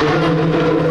Obrigado.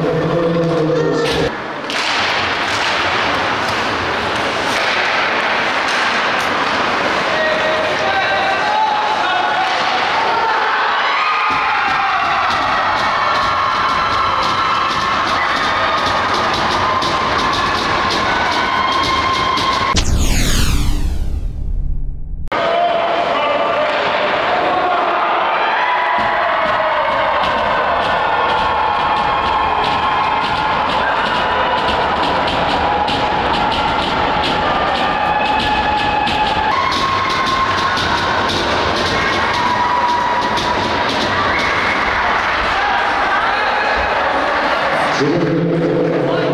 Obrigado.